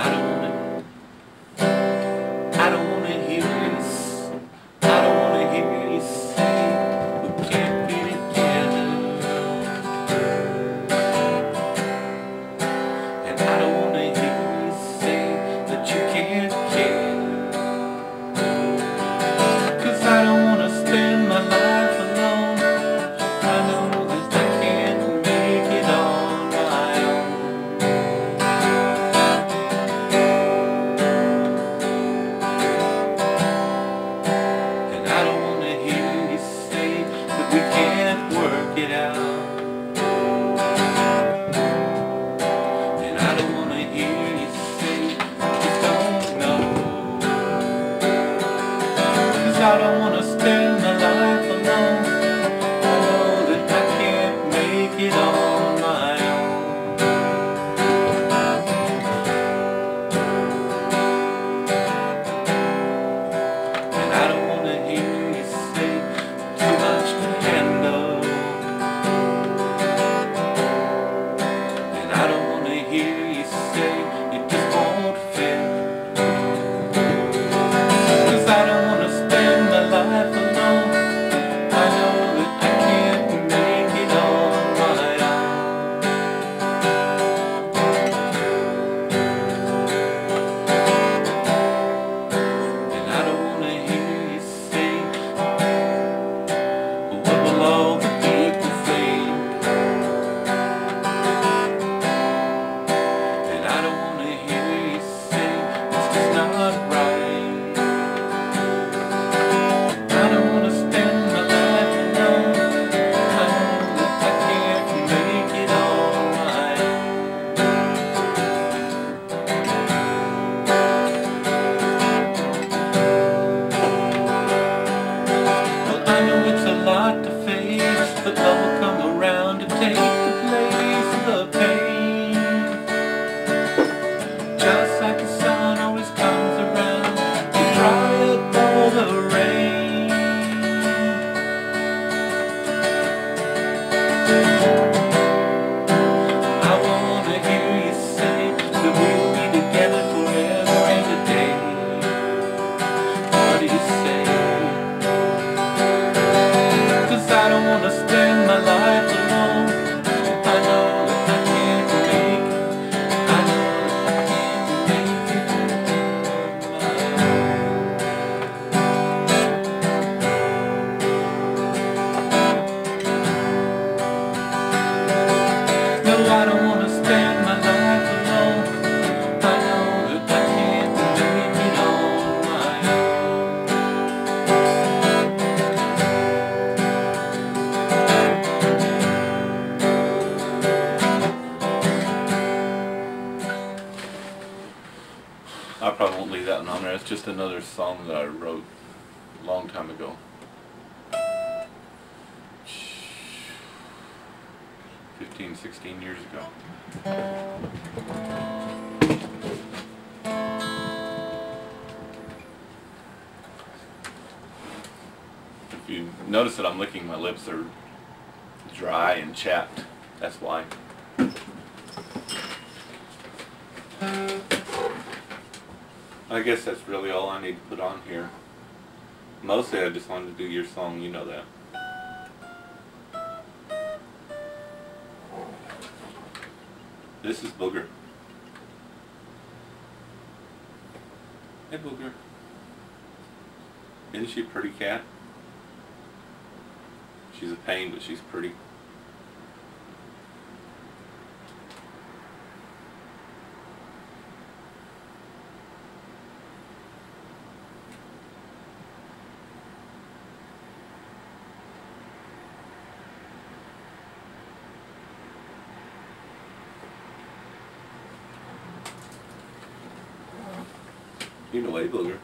I don't in understand On there. It's just another song that I wrote a long time ago. Fifteen, sixteen years ago. If you notice that I'm licking my lips, they're dry and chapped. That's why. I guess that's really all I need to put on here. Mostly I just wanted to do your song, you know that. This is Booger. Hey Booger. Isn't she a pretty cat? She's a pain, but she's pretty. You know a booger.